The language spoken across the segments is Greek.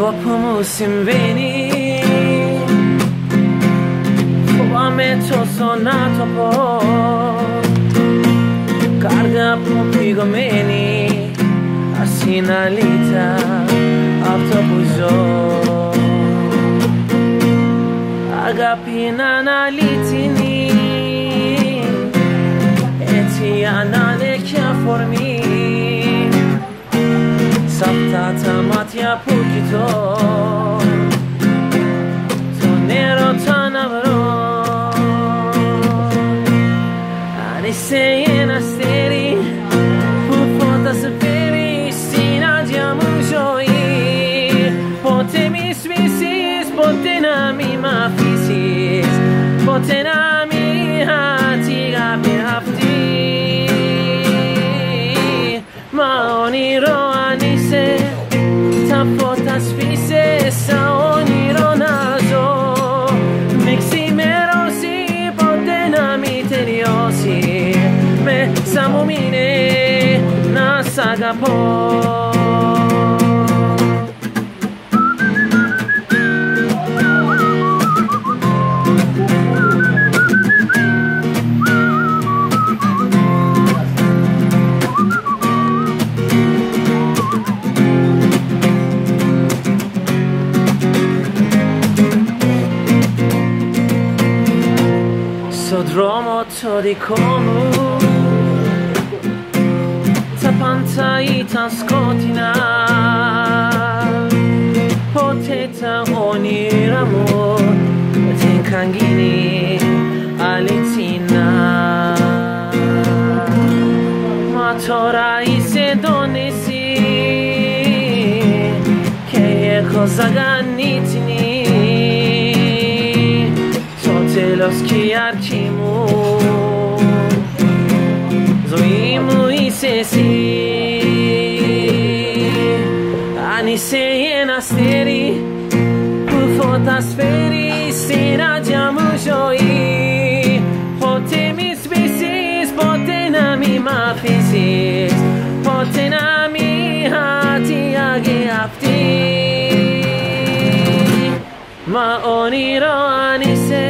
Topu musim beni Fuame to sonato po πω Κάργα που πηγωμένη Ας είναι αλήθεια αυτό που ζω. Αγάπη είναι αναλύτινη Έτσι ανάνε και αφορμή. Σ' αυτά τα μάτια που κοιτώ Τον έρωτα να Ποτέ να μη χάσει αγάπη αυτή Μα όνειρο αν είσαι τα φώτα σβήσε σαν όνειρο να ζω Μη ξημερώσει ποτέ να μη τελειώσει Μέσα μου μείνε να σ' αγαπώ 저 드러머 터디 코무 자판타이 탄스코티나 포테타 오니라모 텐칸기니 알리티나 마토라 이세도네시 che cosa gannitini που φώτα σφαίρει στην άδεια μου ζωή Ποτέ μη σβήσεις, ποτέ να μη μ' αφήσεις Ποτέ να μη χατιάγει αυτή Μα όνειρο αν είσαι τα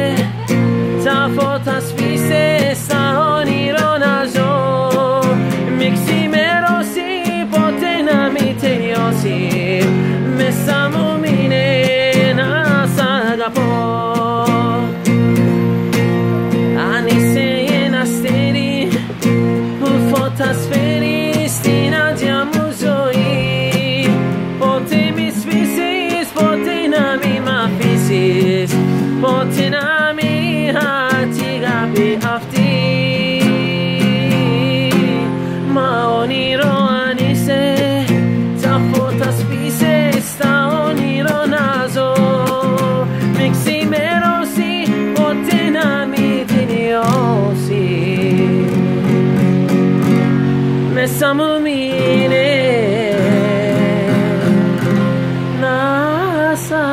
for day after maoni roanise tafota spise staoni ronazo mixi merosi potenami tiniosi me samumine nasagapo.